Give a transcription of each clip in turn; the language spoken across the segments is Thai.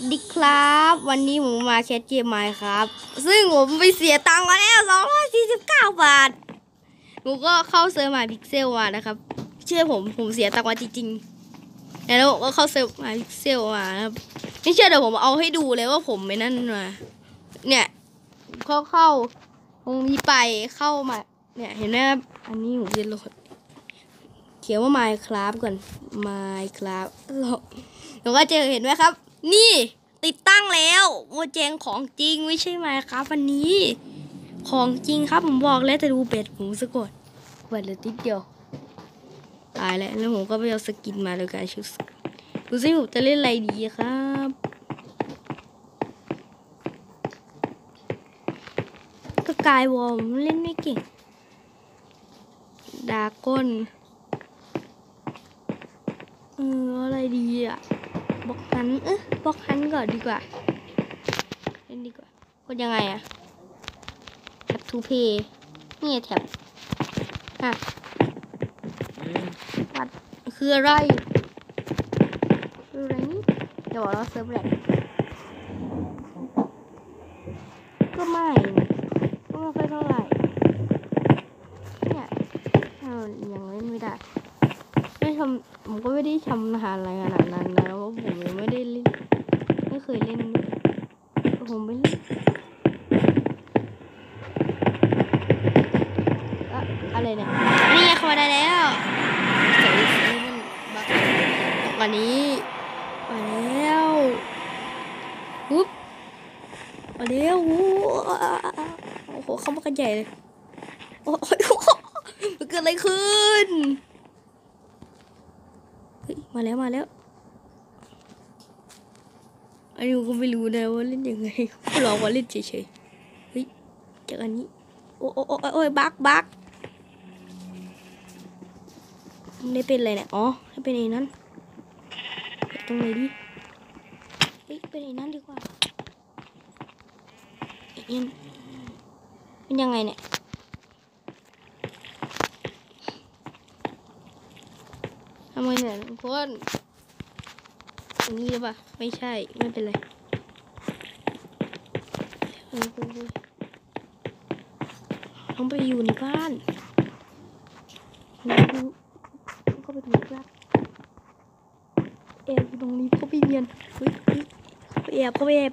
ดีครับ วันนี้ผมมาแคสต์เกม Minecraft ครับ ซึ่งผมไปเสียตังค์มาแล้ว 249 บาทผมก็เข้าเซิร์ฟ Mineplex มานะครับ เชื่อผมผมเสียตังค์มาจริงๆ แล้วก็เข้าเซิร์ฟ Mineplex มาครับไม่เชื่อเดี๋ยวผมเอาให้ดูเลยว่าผมไม่นั่นมาเนี่ยเข้าเข้าตรงนี้ไปเข้ามา เนี่ยเห็นไหมครับอันนี้ผมจะโหลดเขียนว่า Minecraft ก่อน Minecraft แล้วก็เจอเห็นไหมครับ นี่ติดตั้งแล้วโมเจงของจริงไม่ใช่ไหมครับวันนี้ ของจริงครับผมบอกแล้วแต่ดูเบ็ดผมสะกดเบ็ดเหลยติดเดียวตายแล้วแล้วผมก็ไปเอาสกินมาเลยการชุดสกินดูสิผมจะเล่นอะไรดีครับก็กายวอร์มเล่นไม่เก่งดาก้นเอออะไรดีอะ บล็อกฮันเอ๊ะบล็อกฮันก่อนดีกว่าเล่นดีกว่ากดยังไงอะแท็บทูเพย์นี่แท็บอะวัดคืออะไรคืออะไรนี่เดี๋ยวบอกเราเซิร์ฟแหลกก็ไม่ก็ไม่ค่อยเท่าไหร่เนี่ยเอายังเล่นไม่ได้ ผมก็ไม่ได้ทำอาหารอะไรขนาดนั้นนะเพราะผมยังไม่ได้เล่นไม่เคยเล่นผมไม่เล่นอะอะไรเนี่ยนี่ไงเข้ามาได้แล้ววันนี้มาแล้วปุ๊บมาแล้วโอ้โหเข้ามากันใหญ่เลยโอ้ยมันเกิดอะไรขึ้น มาแล้วมาแล้วอันนี้ก็ไม่รู้นะว่าเล่นยังไงลองว่าเล่นเฉยๆเฮ้ยจากอันนี้โอ้โอ้โอ้โอ้ยบักบักไม่ได้เป็นอะไรเนี่ยอ๋อให้เป็นไอ้นั้นตรงไหนดีเฮ้ยเป็นไอ้นั้นดีกว่าไอ้นั่นเป็นยังไงเนี่ย ทำไมเนี่ย ทุกคนอย่างนี้หรือเปล่าไม่ใช่ ไม่เป็นไรต้องไปอยู่ในบ้านต้องเข้าไปดูบ้านแอบอยู่ตรงนี้เขาไปเรียนเฮ้ยเขาไปแอบเขาไปแอบ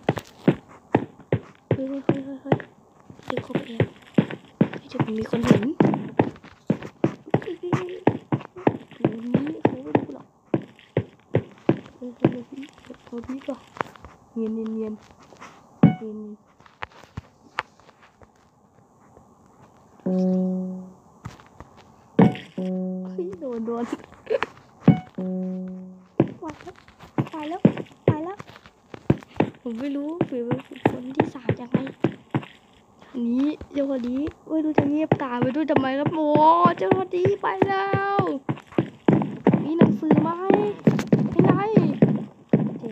เฮ้ยเฮ้ยเฮ้ยเฮ้ยเดี๋ยวเขาไปแอบจะมีคนเห็น เฮ้ยเฮ้ตัวนี้ก่อนเนียนเนียนเนียนเนียนเฮ้ยโดนโดนตายแล้วตายแล้วตายแล้วผมไม่รู้ฝีมือคนที่สามยังไงอันนี้เจ้าคนนี้ไม่รู้จะเงียบตาไมไปด้ทำไมครับโอ้เจ้าคนนี้ไปแล้วมีหนังสือไหมไม่ไรเจ๊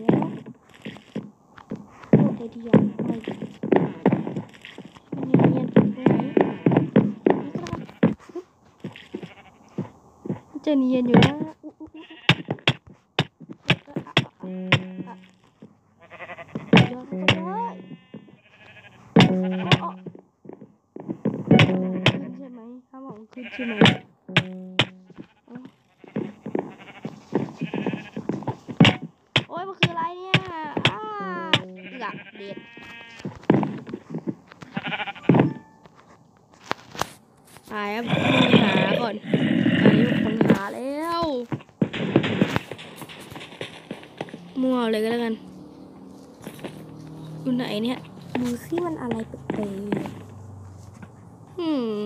เดียไม่เนียนเนียนตรงได้จะเนียนอยู่นะอุ๊อุ๊อุ๊ย้อนเข้าได้ขึ้นใช่ไหมถ้าบอกขึ้นใช่ไหม มั่วเลยก็แล้วกันอยู่ไหนเนี่ยดูซิมันอะไรแปลกๆหืม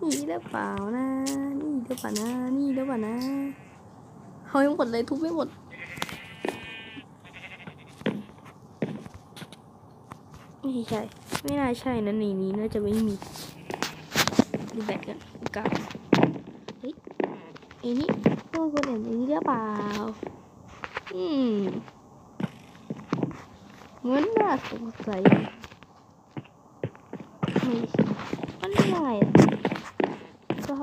นี่หรือเปล่านะนี่หรือเปล่านะนี่หรือเปล่านะเอาให้หมดเลยทุบไม่หมดไม่ใช่ ไม่น่าใช่นะในนี้น่าจะไม่มีดูแบตกันกับเฮ้ยไอ้นี่พวกคนเห็นอย่างนี้หรือเปล่า อืมเหมือนน่าสงสัยไม่ใช่มันยังไงอะก็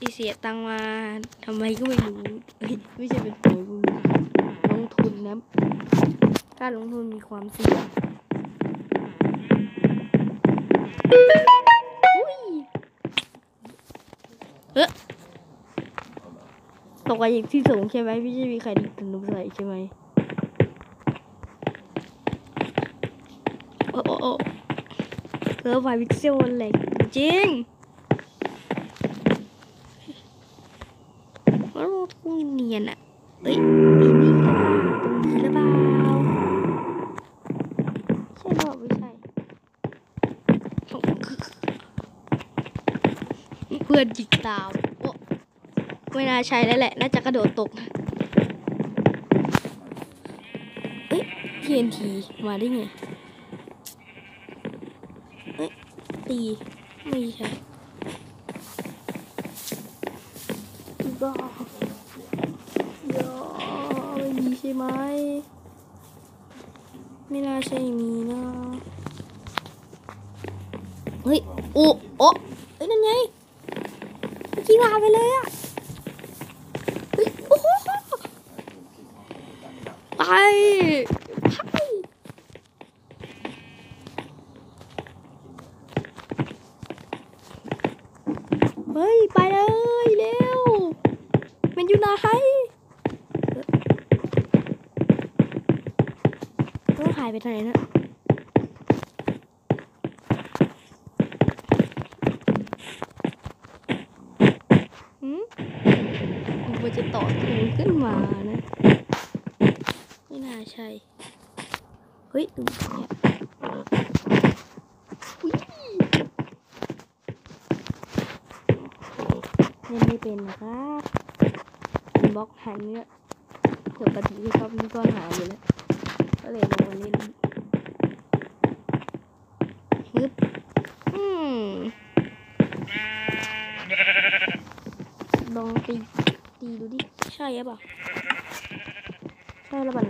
อีเสียตังค์มาทำไมก็ไม่รู้เฮ้ยไม่ใช่เป็นโปรกูน้องงทุนนะการลงทุนมีความเสี่ยงอุ้ยเอ๊ะ ตกไปอย่ที่สูงใช่ไหมไม่ใช่มีใครดิถึงลงใส่ใช่ไหมโอ้โอ้โอ้เออไฟพิกเซลมันแหลกจริงแล้วกูเนียนอะเอ้ยไอ้นี่ตรงนี้หรือเปล่าใช่หรือไม่ใช่เพื่อนจิกตาม ไม่น่าใช่แล้วแหละ น่าจะกระโดดตกเอ๊ะ TNT มาได้ไงเอ๊ะตี ไม่ใช่บ้าอย่าไม่มีใช่ไหม ไม่น่าใช่มีนะ เฮ้ย โอ้โอ้เฮ้ยนั่นไงกีฬาไปเลยอะ ไปไปเฮ้ย ไปเลยเร็ว มันอยู่ไหนต้องหายไปทางไหนนะ หืม มันจะต่อทุนขึ้นมานะ ไม่น่าใช่ เฮ้ยดูเนี่ยอุ๊ยเล่นไม่เป็นนะครับบล็อกหายเนี่ยปกติที่ชอบนี่ก็หายอยู่แล้ว ก็เลยลงมาเล่นฮึบอืม ลองตีตีดูดิ ใช่ หรือเปล่าใช่แล้วบัน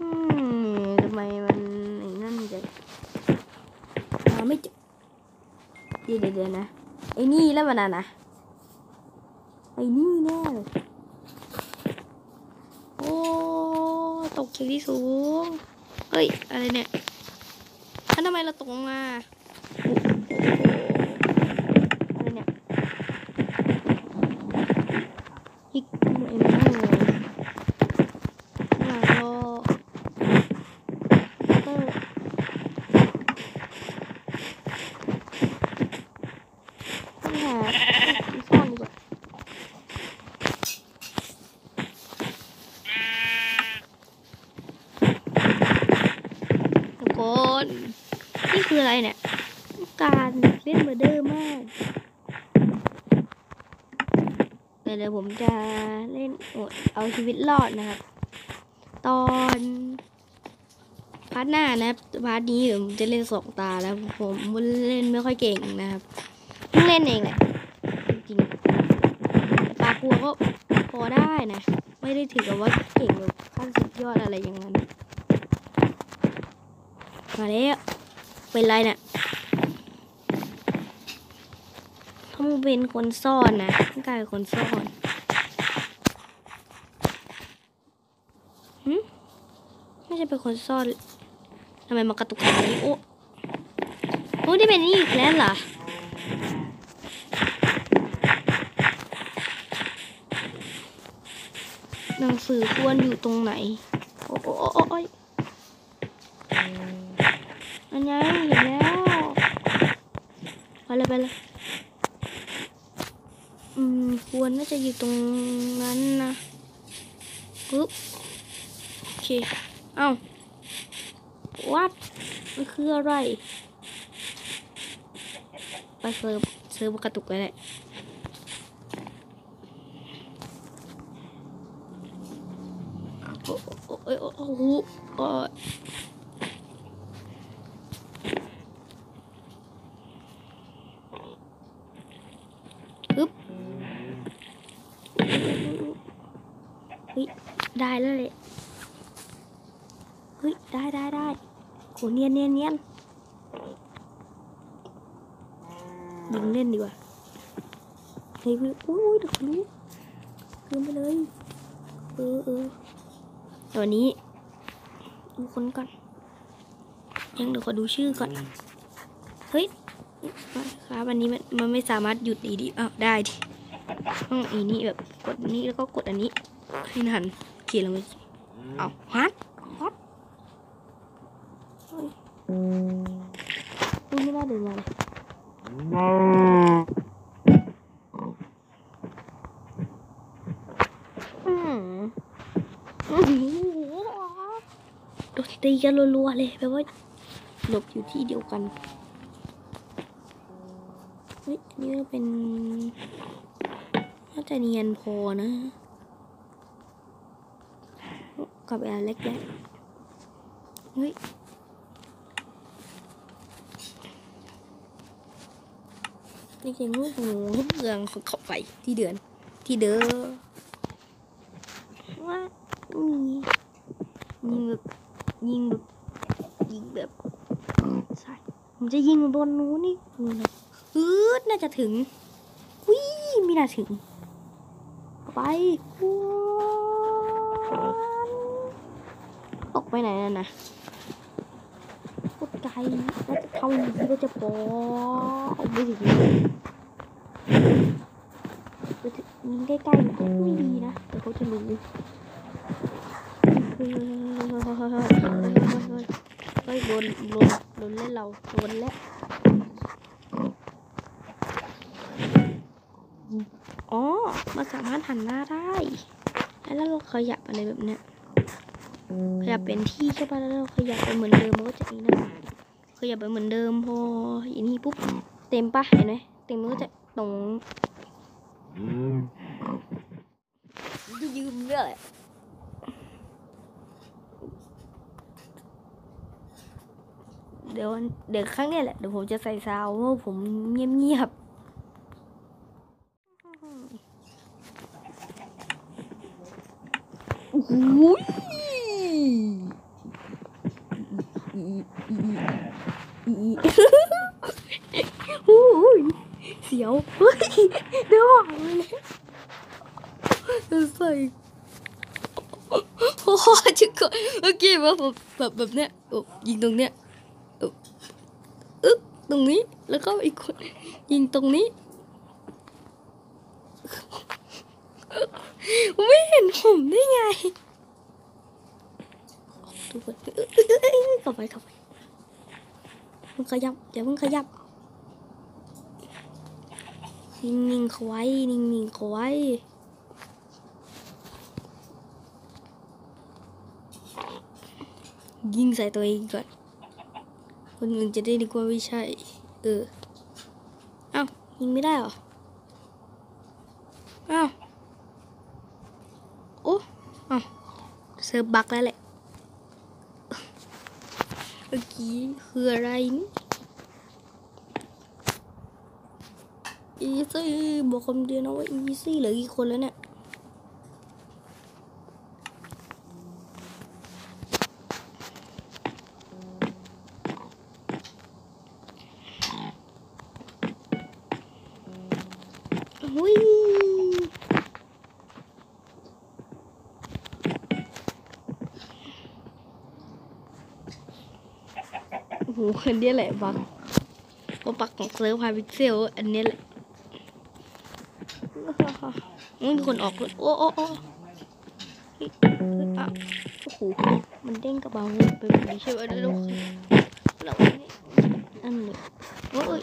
อืมทำไมมันไอ้นั่นจะหาไม่เจอเดี๋ยวเดี๋ยวเดี๋ยวนะไอ้นี่แล้วมันน่ะนะไอ้นี่แน่เลย โอ้ ตกจากที่สูง เฮ้ย อะไรเนี่ย แล้วทำไมเราตกลงมาโอ้โหอะไรเนี่ยฮิกไอ้นั่นเลยหลังรอเออต้องหาที่ซ่อนดีกว่า ทุกคน นี่คืออะไรเนี่ยต้องการเล่นเบอร์เดอร์มากเดี๋ยวผมจะเล่นโหมดเอาชีวิตรอดนะครับ ตอน part หน้านะ part นี้ผมจะเล่นสองตาแล้วผมเล่นไม่ค่อยเก่งนะครับเพิ่งเล่นเองแหละจริงๆแต่ก็ก็พอได้นะ ไม่ได้ถือกับว่าเก่งแบบขั้นสุดยอดอะไรอย่างนั้นมาแล้วเป็นไรเนี่ย ต้องเป็นคนซ่อนนะต้องกลายเป็นคนซ่อนหึไม่ใช่เป็นคนซ่อนทำไมมากระตุกขนาดนี้โอ้โอ้ได้เป็นนี่อีกแล้วเหรอหนังสือควรอยู่ตรงไหน โอ้โอ้โอ้โอ้ยอันยังเห็นแล้ว ไปเลยไปเลย อืมควรน่าจะอยู่ตรงนั้นนะปึ๊บโอเค เอ้าวัดมันคืออะไร ไปเซิร์ฟเซิร์ฟกระตุกเลยแหละโอ้โอ้โอ้โอ้โอ้โหโอ้ย ปึ๊บเฮ้ย ได้แล้วเลยเฮ้ย ได้ได้ได้โหเนียนเนียนเนียนยิงเล่นดีกว่าเฮ้ยพี่อุ้ยเดี๋ยวเขารู้ลืมไปเลย เออเออเดี๋ยววันนี้ ดูคนก่อน ยังเดี๋ยวขอดูชื่อก่อน เฮ้ยครับอันนี้มันมันไม่สามารถหยุดอีดีอ้าวได้ดิต้องอีนี่แบบกดนี้แล้วก็กดอันนี้ให้หัน ขียนลงไปเอาฮัทฮัทเฮ้ยนี่ไม่ได้เดินมาเลยอืมโอ้โหโดนตีกันรัวๆเลยแปลว่าหลบอยู่ที่เดียวกันเฮ้ยอันนี่ก็เป็นน่าจะเนียนพอนะ กับแอร์เล็กๆเฮ้ยนี่คือลูกหมูลูกเรืองของเขาไปที่เดือน ที่เด้อว่ายิงแบบยิงแบบยิงแบบใช่ผมจะยิงโดนนู้นนี่นู่นอืดน่าจะถึงวิ่งไม่น่าถึง ไปวันออก ไปไหนน่ะนะโคตรไกลน่าจะเท่านี้ก็จะปอไม่ถึงไปถึงยิงใกล้ๆมันก็ไม่ดีนะแต่เขาจะรู้เฮ้ยเฮ้ยโดนโดนโดนเล่นเราโดนแล้วอ๋อมันสามารถหันหน้าได้ แล้วเราขยับอะไรแบบเนี้ย ขยับเป็นที่ใช่ป่ะแล้วเราขยับไปเหมือนเดิมมันก็จะนี่นะขยับไปเหมือนเดิมพออย่างนี้ปุ๊บเต็มปะเห็นไหมเต็มมันก็จะตรงจะยืมเรื่องอะไรเดี๋ยวเดี๋ยวครั้งนี้แหละเดี๋ยวผมจะใส่ซาวด์เพราะว่าผมเงียบๆ โอ้โหโอ้ยเสียว เฮ้ยเดี๋ยวหวังเลยใส่โอ้โหจุกคนเมื่อกี้ว่าแบบแบบแบบเนี้ยยิงตรงเนี้ยอึ๊บตรงนี้แล้วก็อีกคนยิงตรงนี้ไม่เห็นผมได้ไงทุกคนเข้าไปเข้าไปมึงขยับอย่าเพิ่งขยับ นิ่งๆเขาไว้ นิ่งๆเขาไว้ ยิงใส่ตัวเองก่อน คนอื่นจะได้ดีกว่าไม่ใช่ เออ เอ้า ยิงไม่ได้เหรอ เอ้า โอ้อ้าเซิร์ฟ bug แล้วแหละ เมื่อกี้คืออะไรนี่ easy บอกคำเดียวนะว่า easy เหลือกี่คนแล้วเนี่ยหุ้ยโอ้โหอันนี้แหละบักเพราะบักของเซิร์ฟพาพิกเซล อันนี้แหละ มมีคนออกเลยโอ้โอ้โอ้อะโอ้โหมันเด้งกระเป๋าไปแบบนี้ใช่ไหมล้วเราอันนี้โอ้ยโอ้ย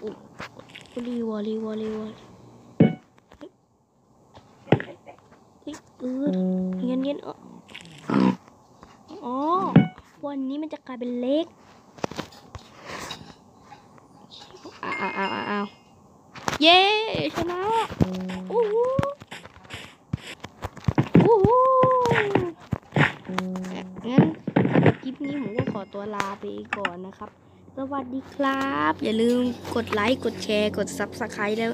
โอ้ยรีวอรีวอรีวอเฮ้ยเออเงี้ยเงี้ยอ๋ออ๋อ วันนี้มันจะกลายเป็นเล็กอ้าวอ้าวอ้าวอ้าวเย้ ชนะโอ้โหโอ้โหงั้นคลิปนี้ผมก็ขอตัวลาไปก่อนนะครับ สวัสดีครับ อย่าลืมกดไลค์ กดแชร์ กด Subscribe แล้ว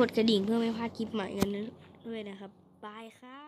กดกระดิ่งเพื่อไม่พลาดคลิปใหม่กันด้วยนะครับ บายครับ